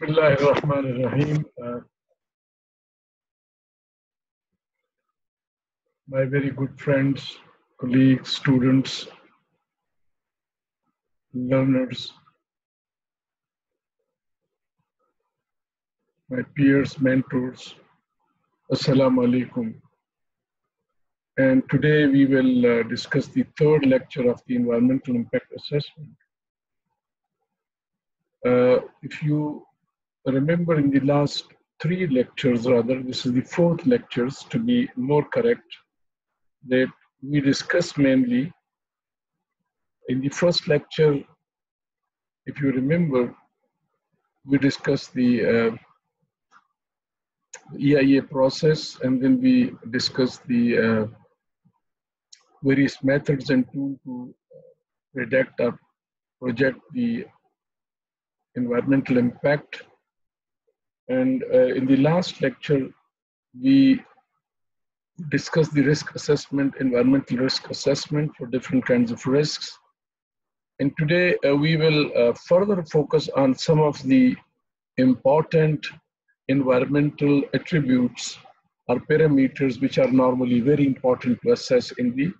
Bismillah ar-Rahman ar-Rahim. Uh, my very good friends, colleagues, students, learners, my peers, mentors, Assalamu alaikum. And today we will uh, discuss the third lecture of the environmental impact assessment. Uh, if you remember in the last three lectures, rather, this is the fourth lectures to be more correct, that we discussed mainly in the first lecture, if you remember, we discussed the uh, EIA process and then we discussed the uh, various methods and tools to predict or project the environmental impact. And uh, in the last lecture, we discussed the risk assessment, environmental risk assessment for different kinds of risks. And today uh, we will uh, further focus on some of the important environmental attributes or parameters which are normally very important to assess in the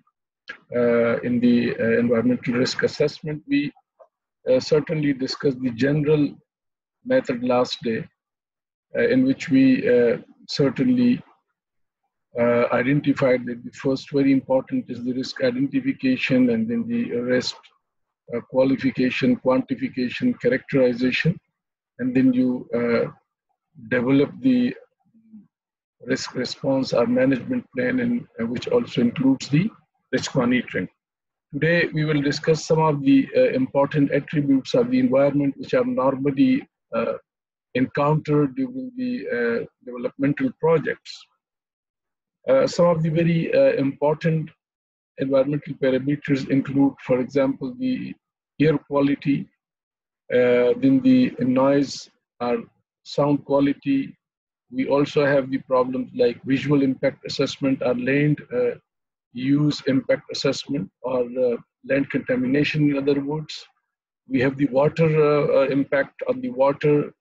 uh, in the uh, environmental risk assessment. We uh, certainly discussed the general method last day, in which we uh, certainly uh, identified that the first very important is the risk identification and then the risk qualification, quantification, characterization, and then you develop the risk response or management plan, and which also includes the risk monitoring. Today, we will discuss some of the uh, important attributes of the environment which are normally uh, encountered during the uh, developmental projects. Uh, some of the very uh, important environmental parameters include, for example, the air quality, then the noise or sound quality. We also have the problems like visual impact assessment or land use impact assessment or uh, land contamination, in other words. We have the water uh, impact on the water.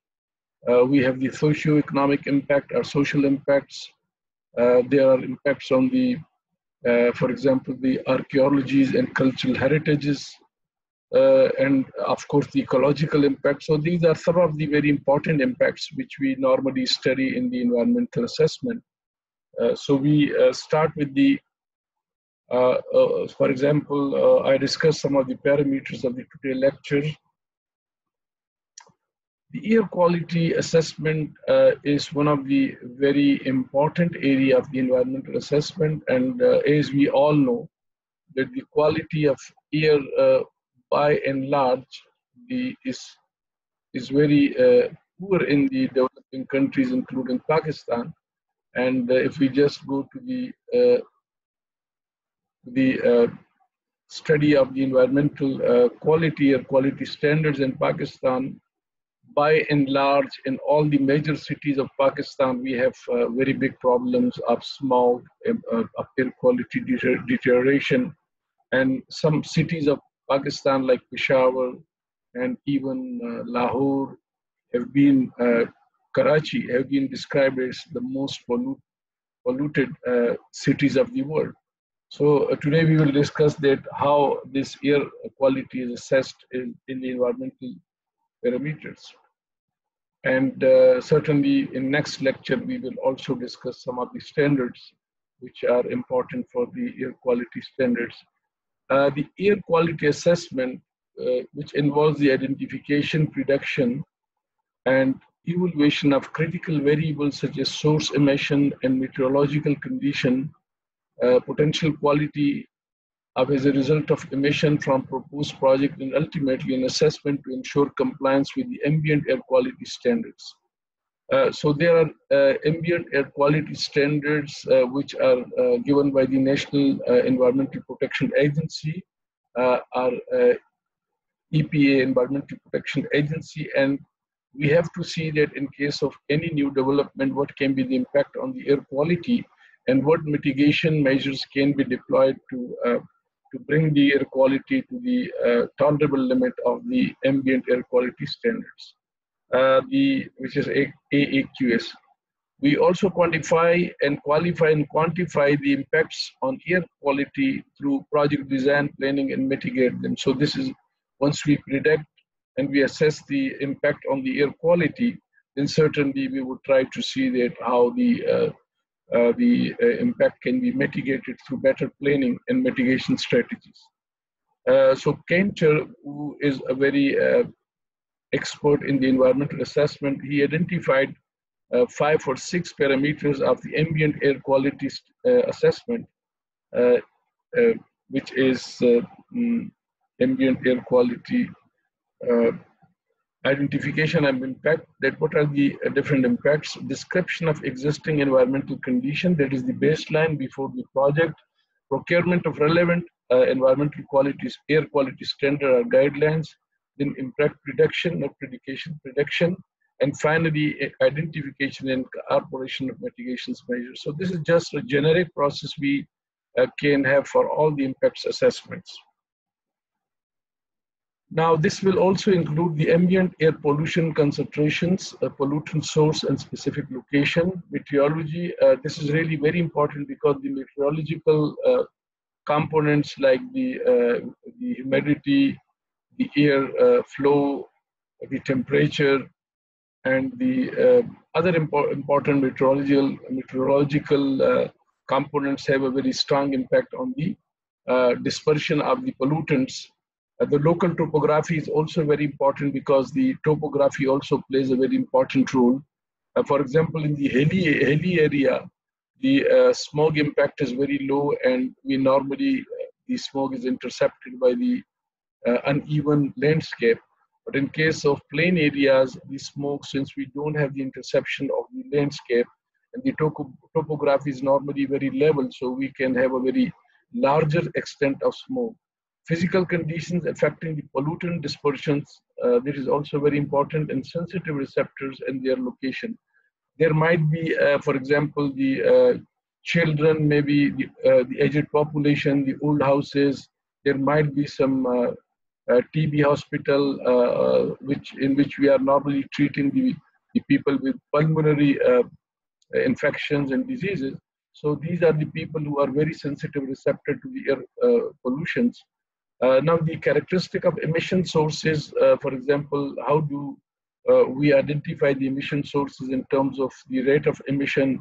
Uh, we have the socio-economic impact or social impacts. there are impacts on the, for example, the archaeologies and cultural heritages. Uh, and of course the ecological impact. So these are some of the very important impacts which we normally study in the environmental assessment. Uh, so we uh, start with the uh, uh, for example, uh, I discussed some of the parameters of the today lecture. The air quality assessment uh, is one of the very important area of the environmental assessment. And uh, as we all know, that the quality of air uh, by and large the, is, is very poor in the developing countries, including Pakistan. And if we just go to the the uh, study of the environmental uh, quality or quality standards in Pakistan, by and large, in all the major cities of Pakistan, we have uh, very big problems of smog, um, uh, of air quality deterioration. And some cities of Pakistan, like Peshawar and even uh, Lahore, have been, uh, Karachi, have been described as the most polluted, polluted cities of the world. So uh, today we will discuss that how this air quality is assessed in, in the environmental parameters. And uh, certainly in next lecture, we will also discuss some of the standards which are important for the air quality standards. Uh, the air quality assessment, uh, which involves the identification, prediction, and evaluation of critical variables such as source emission and meteorological condition uh, potential quality as a result of emission from proposed project and ultimately an assessment to ensure compliance with the ambient air quality standards. Uh, so there are uh, ambient air quality standards uh, which are uh, given by the National uh, Environmental Protection Agency, our EPA Environmental Protection Agency, and we have to see that in case of any new development, what can be the impact on the air quality and what mitigation measures can be deployed to, uh, to bring the air quality to the uh, tolerable limit of the ambient air quality standards. uh, the which is AAQS. We also quantify and qualify and quantify the impacts on air quality through project design, planning, and mitigate them. So this is once we predict and we assess the impact on the air quality, then certainly we would try to see that how the uh, uh, the uh, impact can be mitigated through better planning and mitigation strategies. Uh, so Canter, who is a very uh, expert in the environmental assessment, he identified uh, five or six parameters of the ambient air quality assessment, which is mm, ambient air quality identification of impact, that what are the different impacts, description of existing environmental condition, that is the baseline before the project, procurement of relevant uh, environmental qualities, air quality standard or guidelines, then impact prediction or predication prediction, and finally identification and incorporation of mitigations measures. So this is just a generic process we uh, can have for all the impacts assessments. Now this will also include the ambient air pollution concentrations, uh, pollutant source and specific location, meteorology. Uh, this is really very important because the meteorological uh, components like the, uh, the humidity, the air uh, flow, the temperature, and the uh, other impor important meteorological, meteorological components have a very strong impact on the dispersion of the pollutants. Uh, the local topography is also very important because the topography also plays a very important role. Uh, for example, in the hilly, hilly area, the uh, smog impact is very low and we normally, the smog is intercepted by the uneven landscape but in case of plain areas, the smoke, since we don't have the interception of the landscape, and the topography is normally very level, so we can have a very larger extent of smoke. Physical conditions affecting the pollutant dispersions, uh, this is also very important, and sensitive receptors and their location. There might be, uh, for example, the uh, children, maybe the, uh, the aged population, the old houses, there might be some uh, TB hospital, uh, uh, which in which we are normally treating the, the people with pulmonary uh, infections and diseases. So these are the people who are very sensitive receptor to the air pollutions. Now the characteristic of emission sources, for example, how do uh, we identify the emission sources in terms of the rate of emission,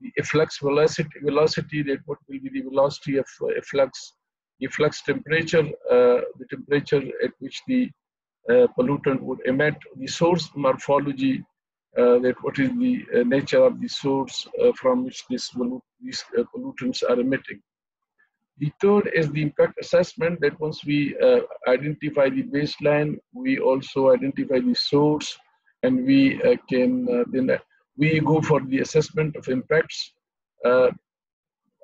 the efflux velocity, velocity that what will be the velocity of uh, efflux the flux temperature, uh, the temperature at which the uh, pollutant would emit, the source morphology, uh, that what is the nature of the source from which this, these pollutants are emitting. The third is the impact assessment that once we uh, identify the baseline, we also identify the source and we uh, can uh, then we go for the assessment of impacts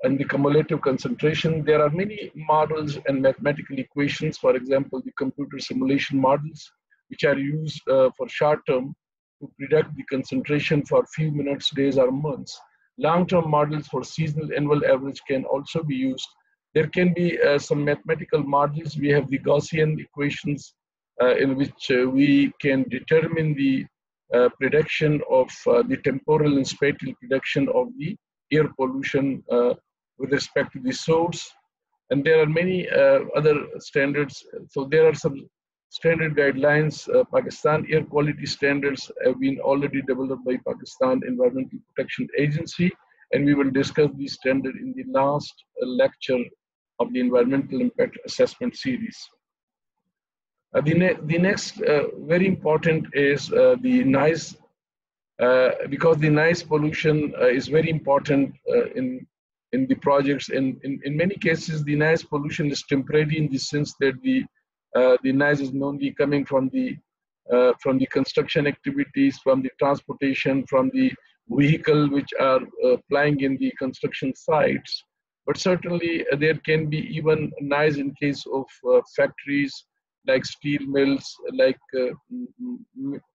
and the cumulative concentration. There are many models and mathematical equations, for example, the computer simulation models, which are used uh, for short term to predict the concentration for few minutes, days, or months. Long-term models for seasonal annual average can also be used. There can be uh, some mathematical models. We have the Gaussian equations uh, in which uh, we can determine the prediction of the temporal and spatial prediction of the air pollution with respect to the source. And there are many other standards. So there are some standard guidelines. Uh, Pakistan air quality standards have been already developed by Pakistan Environmental Protection Agency. And we will discuss these standards in the last lecture of the Environmental Impact Assessment series. Uh, the, ne the next uh, very important is uh, the noise, uh, because the noise pollution uh, is very important uh, in in the projects. And in, in many cases, the noise pollution is temporary in the sense that the the noise is mainly coming from the from the construction activities, from the transportation, from the vehicle which are plying in the construction sites. But certainly uh, there can be even noise in case of uh, factories like steel mills, like uh,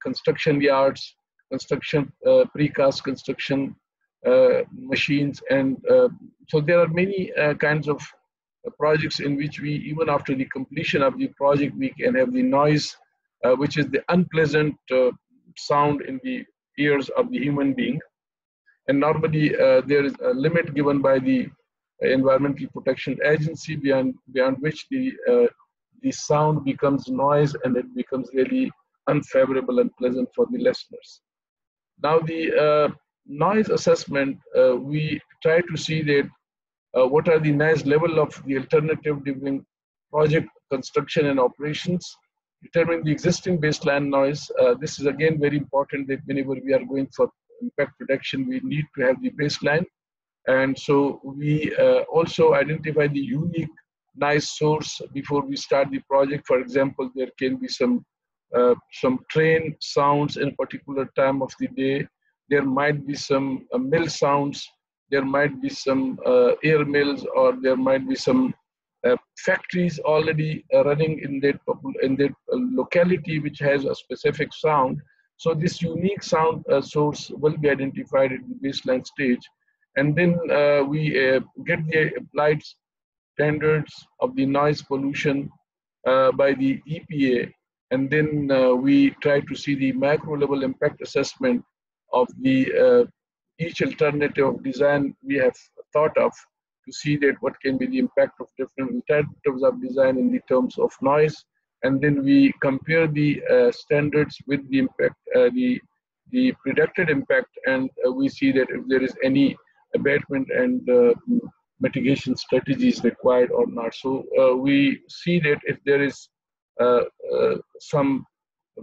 construction yards, construction precast construction uh, machines. And uh, so there are many uh, kinds of projects in which we, even after the completion of the project, we can have the noise, which is the unpleasant sound in the ears of the human being. And normally uh, there is a limit given by the Environmental Protection Agency beyond, beyond which the, uh, the sound becomes noise and it becomes really unfavorable and pleasant for the listeners. Now the uh, noise assessment, uh, we try to see that uh, what are the noise level of the alternative during project construction and operations, determine the existing baseline noise. Uh, this is again very important that whenever we are going for impact reduction, we need to have the baseline. And so we uh, also identify the unique nice source before we start the project. For example, there can be some uh, some train sounds in a particular time of the day. There might be some uh, mill sounds. There might be some uh, air mills, or there might be some uh, factories already uh, running in that in that locality which has a specific sound. So this unique sound source will be identified at the baseline stage, and then we get the applied standards of the noise pollution uh, by the EPA and then uh, we try to see the macro level impact assessment of the uh, each alternative of design we have thought of to see that what can be the impact of different alternatives of design in the terms of noise. And then we compare the uh, standards with the impact uh, the the predicted impact. And uh, we see that if there is any abatement and uh, mitigation strategies required or not so we see that if there is uh, uh, some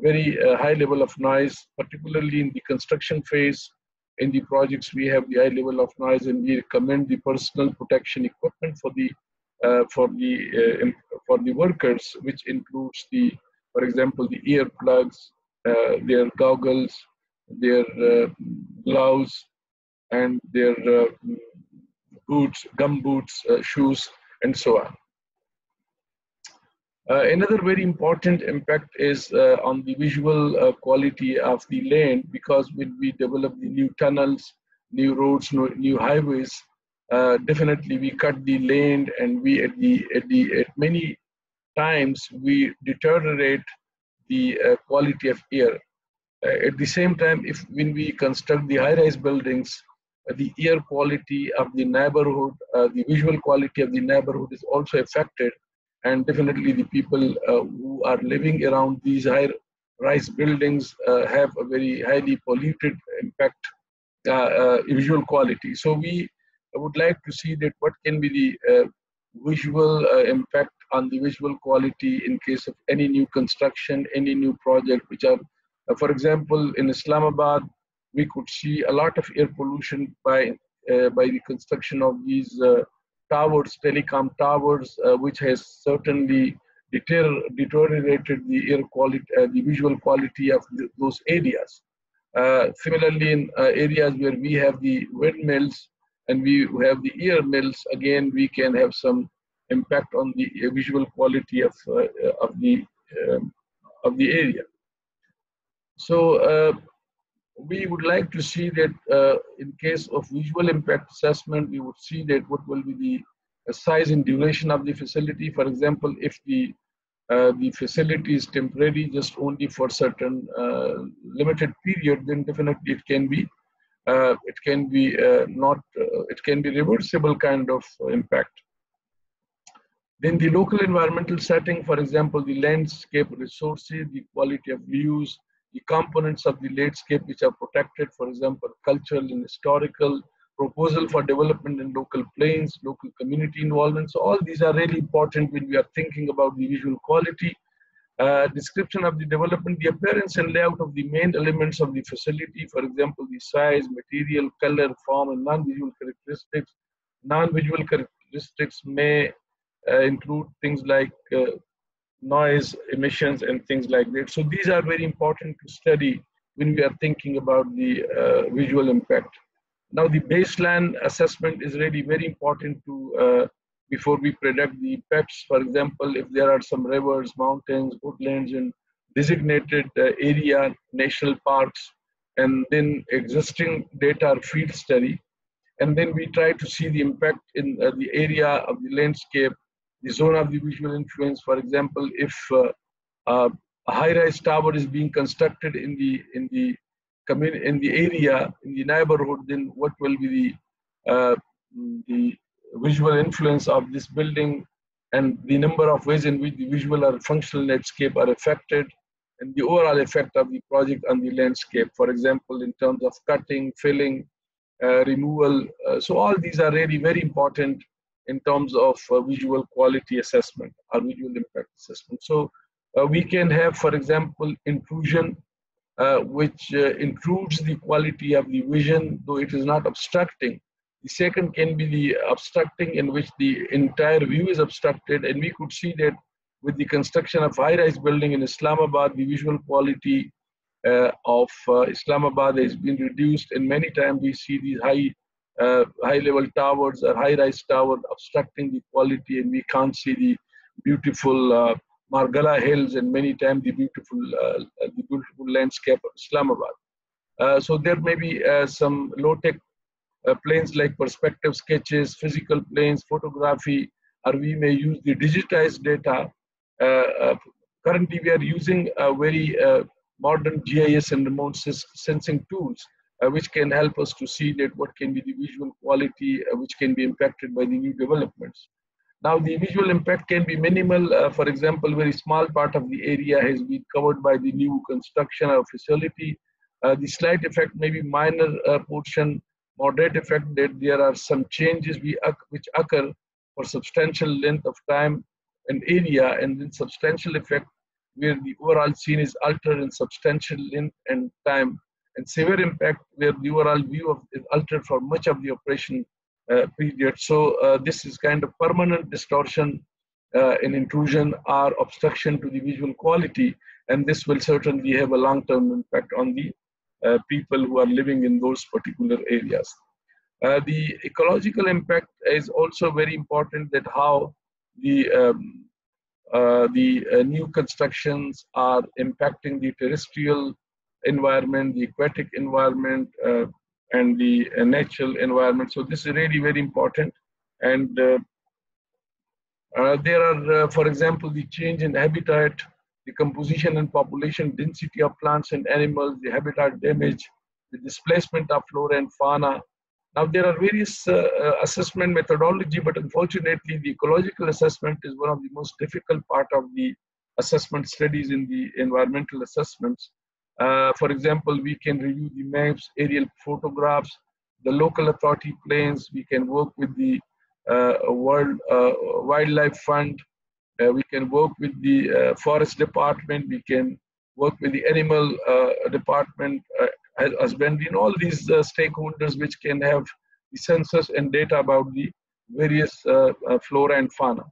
very uh, high level of noise, particularly in the construction phase. In the projects, we have the high level of noise, and we recommend the personal protection equipment for the for the for the workers, which includes the, for example, the earplugs, their goggles, their gloves, and their boots, gum boots, shoes, and so on. Uh, another very important impact is uh, on the visual uh, quality of the land because when we develop the new tunnels, new roads, new, highways, uh, definitely we cut the land and we at the at the at many times we deteriorate the uh, quality of air. Uh, at the same time, if when we construct the high-rise buildings, the air quality of the neighborhood, the visual quality of the neighborhood is also affected. And definitely the people uh, who are living around these high rise buildings uh, have a very highly polluted impact uh, visual quality. So we would like to see that what can be the visual impact on the visual quality in case of any new construction any new project which are for example in islamabad we could see a lot of air pollution by uh, by the construction of these uh, towers, telecom towers, uh, which has certainly deteriorated the air quality, uh, the visual quality of those areas. Uh, similarly, in uh, areas where we have the windmills and we have the air mills, again, we can have some impact on the visual quality of, of, the, um, of the area. So we would like to see that uh, in case of visual impact assessment, we would see that what will be the uh, size and duration of the facility. For example, if the uh, the facility is temporary, just only for certain uh, limited period, then definitely it can be uh, it can be uh, not it can be reversible kind of impact. Then the local environmental setting, for example, the landscape resources, the quality of views, the components of the landscape which are protected, for example, cultural and historical, proposal for development in local planes, local community involvement. So all these are really important when we are thinking about the visual quality. Uh, description of the development, the appearance and layout of the main elements of the facility, for example, the size, material, color, form, and non-visual characteristics. Non-visual characteristics may uh, include things like uh, noise emissions and things like that. So these are very important to study when we are thinking about the uh, visual impact. Now the baseline assessment is really very important to uh, before we predict the impacts. For example, if there are some rivers, mountains, woodlands in designated uh, area, national parks, and then existing data or field study, and then we try to see the impact in uh, the area of the landscape the zone of the visual influence. For example, if uh, uh, a high-rise tower is being constructed in the in the community in the area in the neighborhood, then what will be the uh, the visual influence of this building and the number of ways in which the visual or functional landscape are affected and the overall effect of the project on the landscape. For example, in terms of cutting, filling, uh, removal. Uh, so all these are really very important in terms of uh, visual quality assessment or visual impact assessment. So uh, we can have, for example, intrusion, uh, which improves the quality of the vision, though it is not obstructing. The second can be the obstructing in which the entire view is obstructed. And we could see that with the construction of high-rise building in Islamabad, the visual quality uh, of uh, Islamabad has been reduced. And many times we see these high uh, high-level towers or high-rise tower obstructing the quality and we can't see the beautiful uh, Margalla Hills and many times the beautiful, uh, the beautiful landscape of Islamabad. Uh, so there may be uh, some low-tech uh, planes like perspective sketches, physical planes, photography, or we may use the digitized data. currently, we are using very modern GIS and remote sensing tools uh, which can help us to see that what can be the visual quality uh, which can be impacted by the new developments. Now the visual impact can be minimal. Uh, for example, very small part of the area has been covered by the new construction or facility. Uh, the slight effect may be minor uh, portion, moderate effect that there are some changes which occur for substantial length of time and area and then substantial effect where the overall scene is altered in substantial length and time and severe impact where the overall view of is altered for much of the operation uh, period. So uh, this is kind of permanent distortion uh, in intrusion or obstruction to the visual quality, and this will certainly have a long-term impact on the uh, people who are living in those particular areas. Uh, the ecological impact is also very important that how the um, uh, the new constructions are impacting the terrestrial environment, the aquatic environment, uh, and the uh, natural environment. So this is really very important. And uh, uh, there are, uh, for example, the change in habitat, the composition and population density of plants and animals, the habitat damage, the displacement of flora and fauna. Now there are various assessment methodology, but unfortunately the ecological assessment is one of the most difficult part of the assessment studies in the environmental assessments. Uh, for example, we can review the maps, aerial photographs, the local authority plans. We can work with the uh, World uh, Wildlife Fund. Uh, we can work with the uh, Forest Department. We can work with the Animal Department, husbandry, and all these stakeholders which can have the census and data about the various flora and fauna.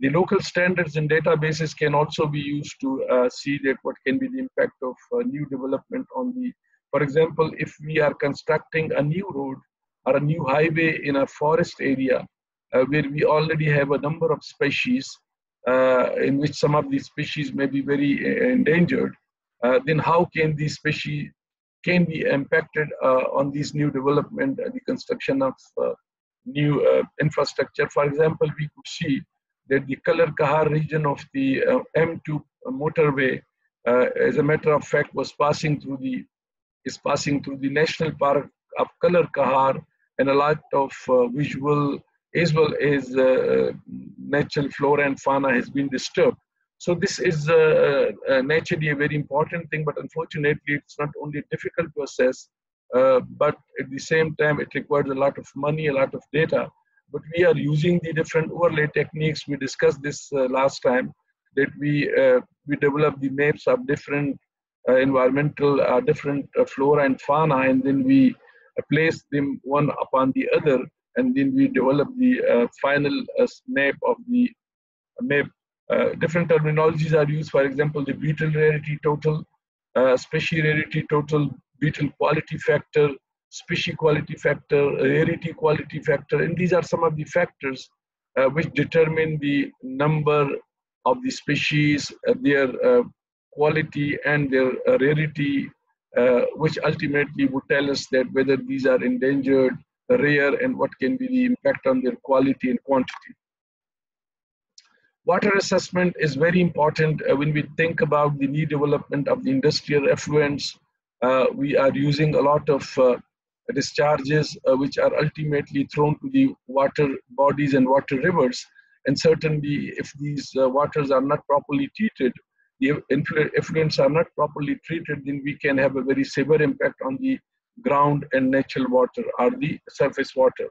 The local standards and databases can also be used to uh, see that what can be the impact of uh, new development on the, for example, if we are constructing a new road or a new highway in a forest area uh, where we already have a number of species uh, in which some of these species may be very uh, endangered, uh, then how can these species can be impacted on this new development, the construction of new infrastructure. For example, we could see that the Kalar Kahar region of the uh, M2 motorway, uh, as a matter of fact, was passing through the is passing through the national park of Kalar Kahar, and a lot of uh, visual as well as uh, natural flora and fauna has been disturbed. So this is uh, uh, naturally a very important thing, but unfortunately, it's not only difficult to assess, but at the same time, it requires a lot of money, a lot of data but we are using the different overlay techniques. We discussed this uh, last time that we uh, we develop the maps of different uh, environmental, uh, different uh, flora and fauna, and then we uh, place them one upon the other, and then we develop the final map of the map. different terminologies are used. For example, the beetle rarity total, species rarity total, beetle quality factor, species quality factor, rarity quality factor, and these are some of the factors uh, which determine the number of the species, uh, their uh, quality and their uh, rarity, uh, which ultimately would tell us that whether these are endangered, rare, and what can be the impact on their quality and quantity. Water assessment is very important uh, when we think about the new development of the industrial effluents. We are using a lot of discharges uh, which are ultimately thrown to the water bodies and water rivers. And certainly, if these uh, waters are not properly treated, the effluents are not properly treated, then we can have a very severe impact on the ground and natural water or the surface water.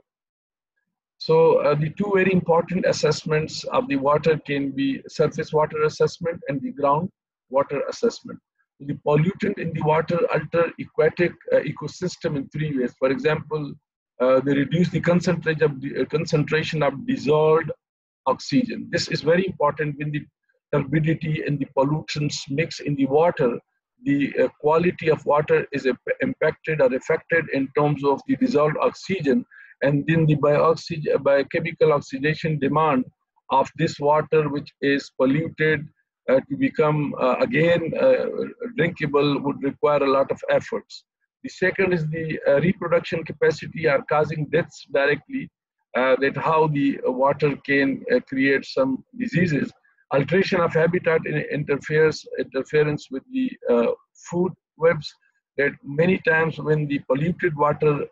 So uh, the two very important assessments of the water can be surface water assessment and the ground water assessment. The pollutant in the water alter aquatic uh, ecosystem in three ways. For example, uh, they reduce the concentration of, the, uh, concentration of dissolved oxygen. This is very important when the turbidity and the pollutants mix in the water. The uh, quality of water is impacted or affected in terms of the dissolved oxygen and then the biochemical oxidation demand of this water which is polluted uh, to become uh, again uh, drinkable would require a lot of efforts. The second is the uh, reproduction capacity are causing deaths directly, uh, that how the water can create some diseases. Alteration of habitat interferes interference with the food webs that many times when the polluted water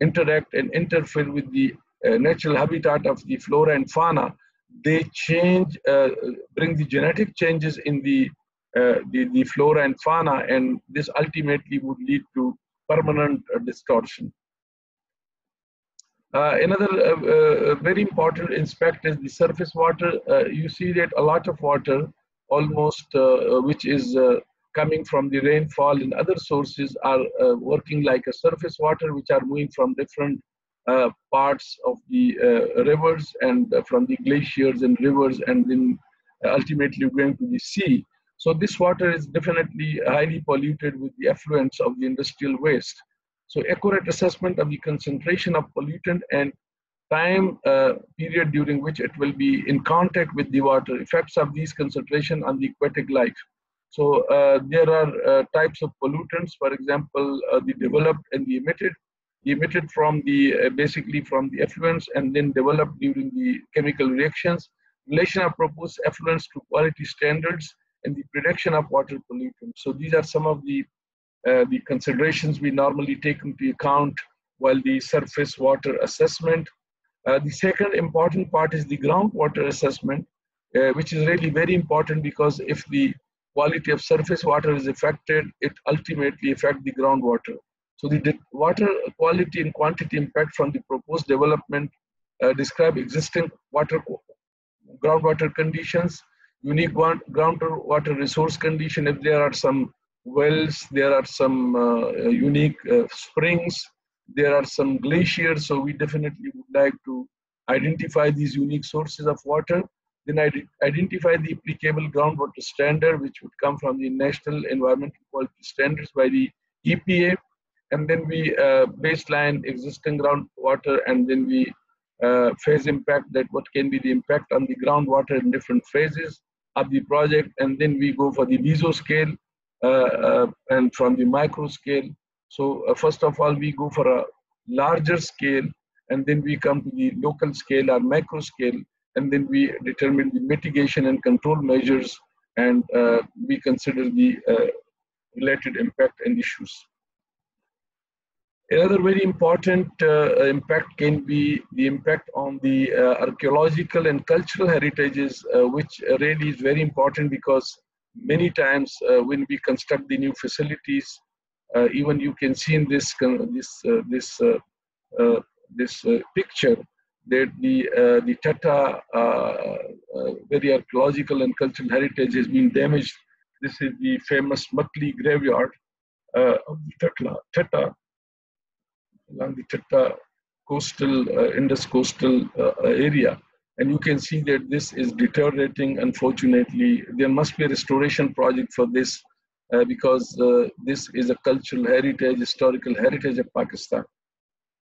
interact and interfere with the uh, natural habitat of the flora and fauna, they change, uh, bring the genetic changes in the, uh, the, the, flora and fauna, and this ultimately would lead to permanent uh, distortion. Uh, another uh, very important aspect is the surface water. you see that a lot of water, almost which is coming from the rainfall and other sources are working like a surface water which are moving from different uh, parts of the uh, rivers and uh, from the glaciers and rivers and then uh, ultimately going to the sea. So this water is definitely highly polluted with the effluents of the industrial waste. So accurate assessment of the concentration of pollutant and time uh, period during which it will be in contact with the water, effects of these concentration on the aquatic life. So uh, there are uh, types of pollutants, for example, uh, the developed and the emitted. Emitted from the basically from the effluents and then developed during the chemical reactions. Relation of proposed effluents to quality standards and the production of water pollutants. So these are some of the uh, the considerations we normally take into account while the surface water assessment. Uh, the second important part is the groundwater assessment, uh, which is really very important because if the quality of surface water is affected, it ultimately affects the groundwater. So the water quality and quantity impact from the proposed development uh, describe existing water groundwater conditions, unique groundwater resource condition. If there are some wells, there are some uh, unique uh, springs, there are some glaciers. So we definitely would like to identify these unique sources of water then identify the applicable groundwater standard, which would come from the National Environmental Quality Standards by the EPA. And then we uh, baseline existing groundwater and then we uh, phase impact that what can be the impact on the groundwater in different phases of the project. And then we go for the meso scale uh, and from the micro scale. So first of all, we go for a larger scale and then we come to the local scale or macro scale and then we determine the mitigation and control measures and uh, we consider the uh, related impact and issues. Another very important uh, impact can be the impact on the uh, archaeological and cultural heritages, uh, which really is very important because many times uh, when we construct the new facilities, even you can see in this this this this picture that the uh, the Thatta uh, uh, very archaeological and cultural heritage has been damaged. This is the famous Makli graveyard uh, of Thatta, Thatta along the Chitta coastal uh, Indus coastal uh, area, and you can see that this is deteriorating. Unfortunately, there must be a restoration project for this because this is a cultural heritage, historical heritage of Pakistan.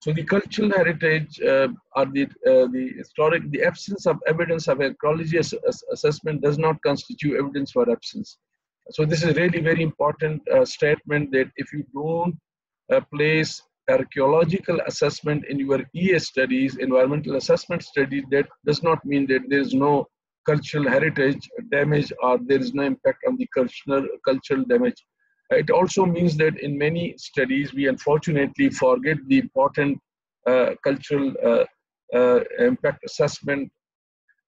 So the cultural heritage uh, or the, uh, the historic, the absence of evidence of archaeology ass assessment does not constitute evidence for absence. So this is really very important uh, statement that if you don't uh, place archaeological assessment in your EA studies, environmental assessment studies, that does not mean that there is no cultural heritage damage or there is no impact on the cultural, cultural damage. It also means that in many studies, we unfortunately forget the important uh, cultural uh, uh, impact assessment.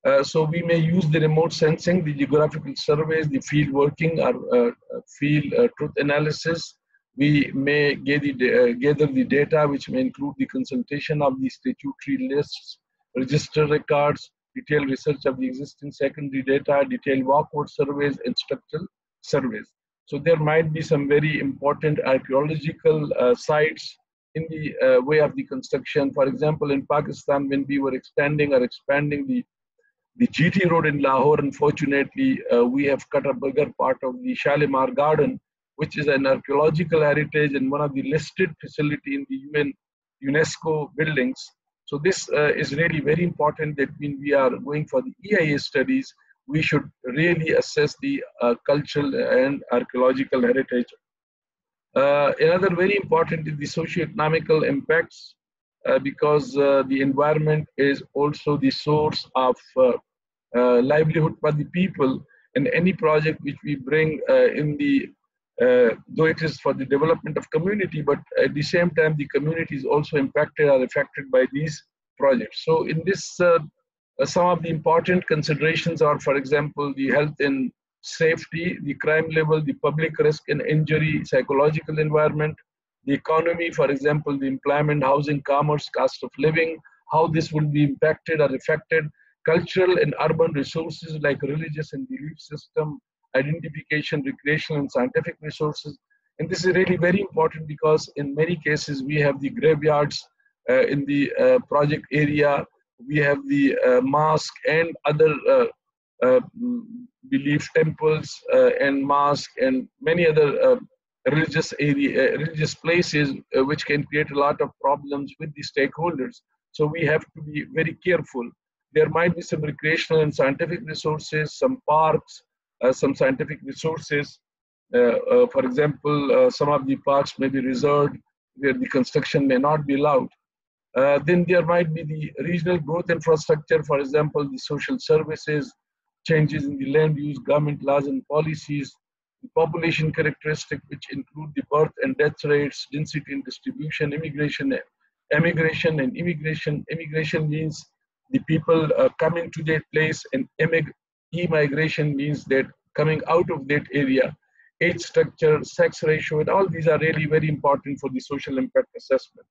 Uh, so we may use the remote sensing, the geographical surveys, the field working or uh, field truth analysis. We may gather, gather the data, which may include the consultation of the statutory lists, register records, detailed research of the existing secondary data, detailed walkout surveys, and structural surveys. So there might be some very important archaeological uh, sites in the uh, way of the construction. For example, in Pakistan, when we were extending or expanding the the GT road in Lahore, unfortunately, uh, we have cut a bigger part of the Shalimar Garden, which is an archaeological heritage and one of the listed facility in the UN UNESCO buildings. So this uh, is really very important that when we are going for the EIA studies, we should really assess the uh, cultural and archaeological heritage. Uh, another very important is the socio-economical impacts uh, because uh, the environment is also the source of uh, livelihood for the people and any project which we bring in the though it is for the development of community, but at the same time, the community is also impacted or affected by these projects. So in this, uh, uh, some of the important considerations are, for example, the health and safety, the crime level, the public risk and injury, psychological environment, the economy, for example, the employment, housing, commerce, cost of living, how this will be impacted or affected, cultural and urban resources like religious and belief system, identification, recreational and scientific resources. And this is really very important because in many cases we have the graveyards uh, in the uh, project area, we have the uh, mosque and other belief temples and mosque and many other religious area, religious places which can create a lot of problems with the stakeholders. So we have to be very careful there might be some recreational and scientific resources, some parks, uh, some scientific resources. Uh, uh, for example, some of the parks may be reserved where the construction may not be allowed. Uh, then there might be the regional growth infrastructure, for example, the social services, changes in the land use, government laws and policies, the population characteristic, which include the birth and death rates, density and distribution, immigration, emigration and immigration. Immigration means the people uh, coming to that place and immigration means that coming out of that area age structure sex ratio and all these are really very important for the social impact assessment.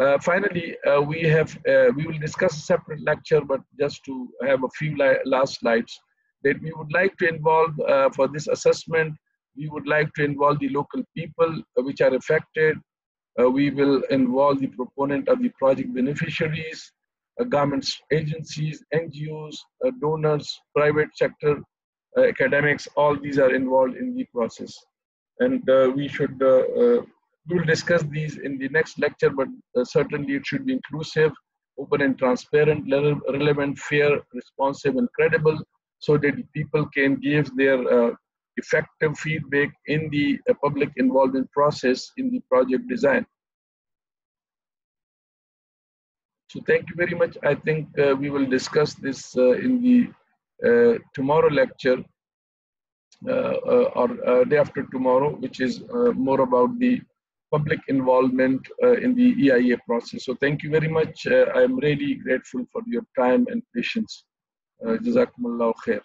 Uh, finally uh, we have uh, we will discuss a separate lecture but just to have a few last slides that we would like to involve uh, for this assessment we would like to involve the local people uh, which are affected. We will involve the proponent of the project beneficiaries uh, government agencies, NGOs, uh, donors, private sector, uh, academics, all these are involved in the process. And we should, we will discuss these in the next lecture, but certainly it should be inclusive, open and transparent, relevant, fair, responsive, and credible, so that people can give their effective feedback in the public involvement process in the project design. So thank you very much. I think uh, we will discuss this uh, in the uh, tomorrow lecture uh, uh, or uh, day after tomorrow, which is more about the public involvement in the EIA process. So thank you very much. I am really grateful for your time and patience. Jazakumullah khair.